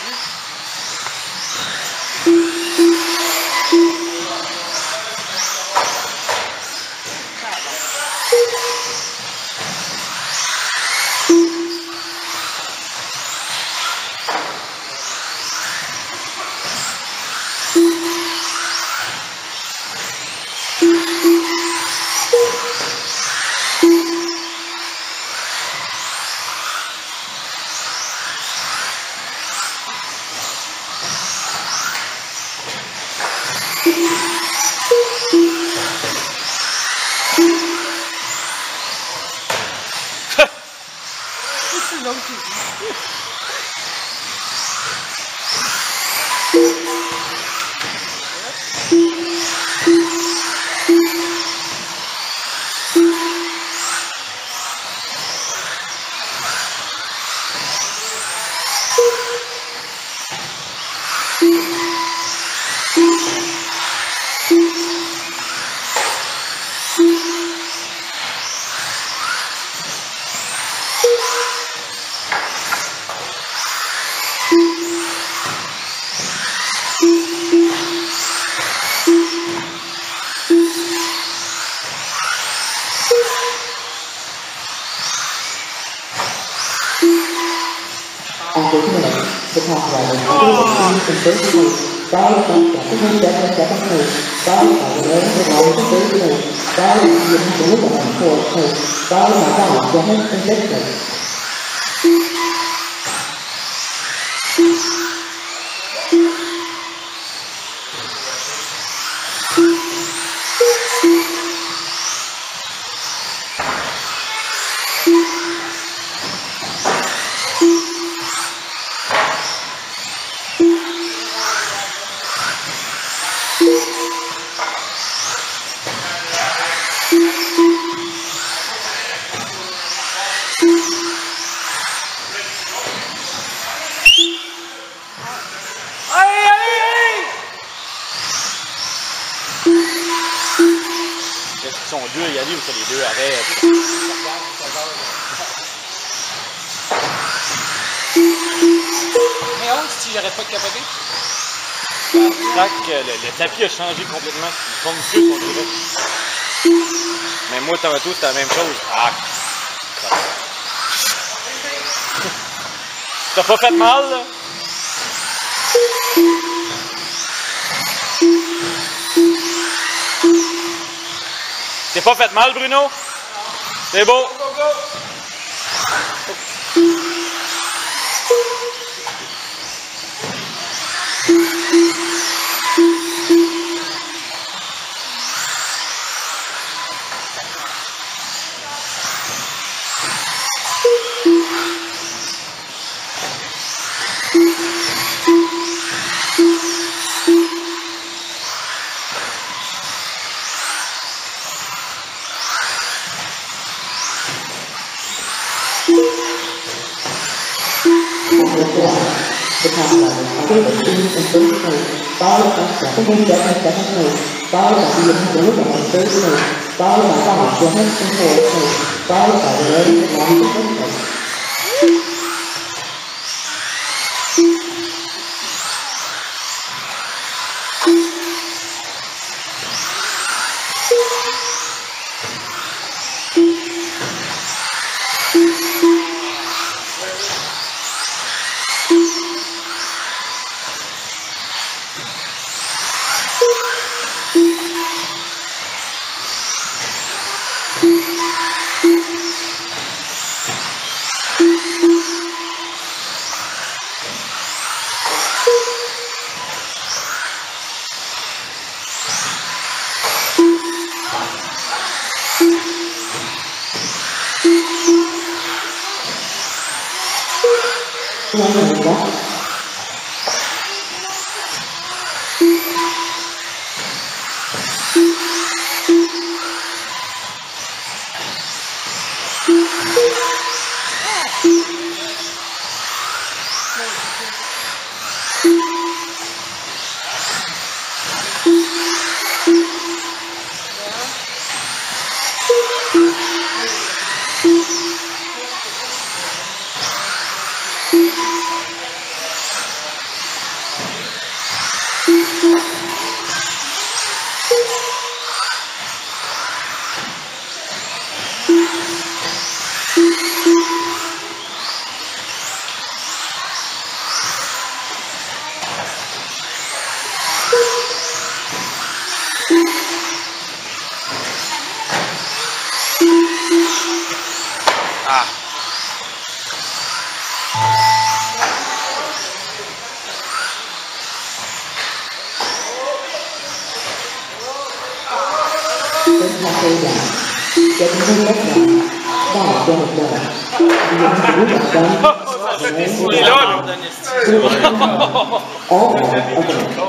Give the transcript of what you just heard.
Mm-hmm. After minutes, the copyright is under the terms and conditions filed by the Secretary Secretary, filed by the Mayor of Washington State, filed by the Minister có là filed by cho hết and Victor. Allez, qu'ils sont deux à y aller ou c'est les deux arrêtent? Mais honte si j'aurais pas de capoté. Tac, le, le tapis a changé complètement. Ils tombent plus, on dirait. Mais moi, tantôt, c'était la même chose. Ah! T'as pas fait mal, là? T'es pas fait mal, Bruno? C'est beau. của cô ạ thực học là có bất tập trung trong số này có là có sẽ có nhân trở thành trở thành này có là đi đến của lúc này tới cái này có là có học của hết trong hồ này có là phải lên làm cái này 네, 그냥 갑니다. 啊！我是安，你哥吧。哈哈！